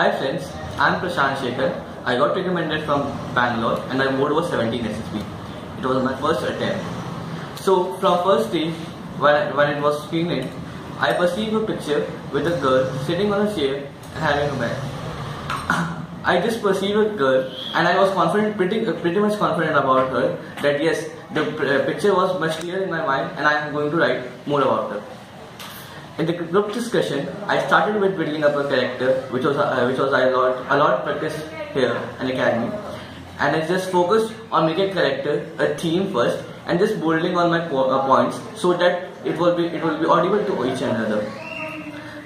Hi friends, I'm Prashant Shekhar. I got recommended from Bangalore and my mode was 17 SSB. It was my first attempt. So from first day, when, when it was screening, I perceived a picture with a girl sitting on a chair and having a bag. I just perceived a girl and I was confident, pretty, pretty much confident about her that yes, the uh, picture was much clearer in my mind and I am going to write more about her. In the group discussion, I started with building up a character, which was uh, which was I lot a lot practice here in academy, and I just focused on making a character a theme first, and just building on my po uh, points so that it will be it will be audible to each another.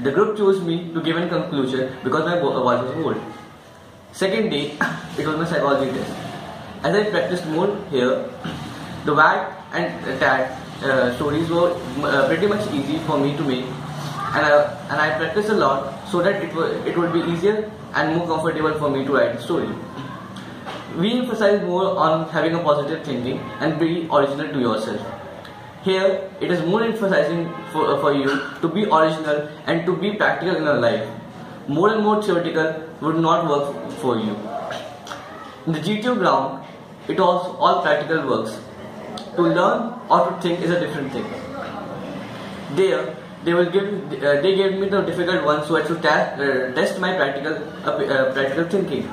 The group chose me to give a conclusion because my voice was bold. Second day, it was my psychology test. As I practiced more here, the WAT and TAT uh, stories were uh, pretty much easy for me to make and I, and I practiced a lot so that it, would, it would be easier and more comfortable for me to write a story. We emphasize more on having a positive thinking and be original to yourself. Here, it is more emphasizing for, uh, for you to be original and to be practical in your life. More and more theoretical would not work for you. In the GTO ground, it also all practical works. To learn or to think is a different thing. There, they will give uh, they gave me the difficult one so I should uh, test my practical uh, uh, practical thinking.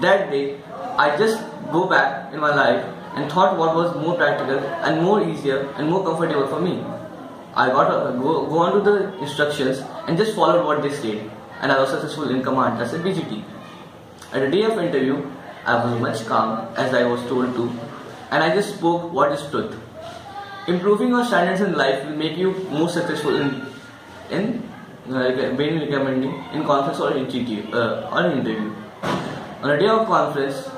That day, I just go back in my life and thought what was more practical and more easier and more comfortable for me. I got uh, go, go on to the instructions and just followed what they said and I was successful in command as a BGT. At the day of interview, I was much calm as I was told to and I just spoke what is truth. Improving your standards in life will make you more successful in in uh, being recommending in conference or in GT uh, or in interview. On a day of conference,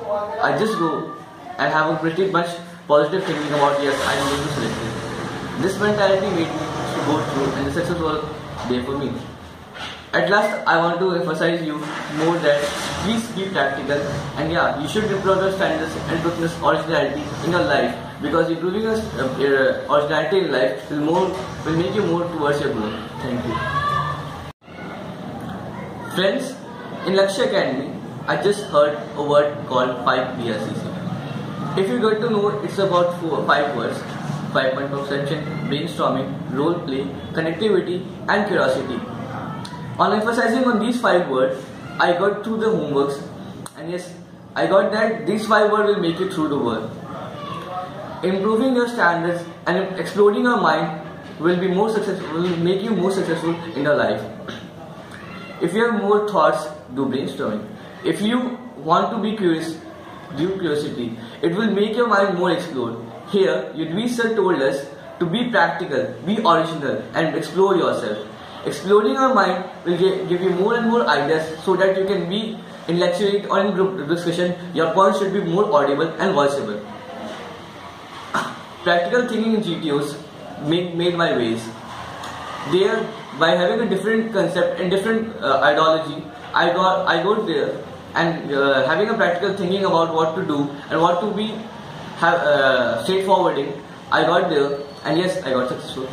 I just go and have a pretty much positive thinking about yes, I am going to select it. This mentality made me to go through and the success was there for me. At last, I want to emphasize you more that please be practical and yeah, you should improve your standards and witness originality in your life because improving your uh, originality in life will more will make you more towards your goal. Thank you. Friends, in Lakshya Academy, I just heard a word called 5 BRCC. If you get to know, it's about four, 5 words. 5 point perception, brainstorming, role play, connectivity and curiosity. On emphasizing on these 5 words, I got through the homeworks and yes, I got that these 5 words will make you through the world. Improving your standards and exploring your mind will be more successful, will make you more successful in your life. If you have more thoughts, do brainstorming. If you want to be curious, do curiosity. It will make your mind more explored. Here, Yudhvir sir told us to be practical, be original, and explore yourself. Exploring your mind will give you more and more ideas so that you can be in lecture or in group discussion, your points should be more audible and voiceable. Practical thinking in GTOs make, made my ways. There, by having a different concept and different uh, ideology, I got I got there and uh, having a practical thinking about what to do and what to be have, uh, straightforwarding. I got there and yes, I got successful.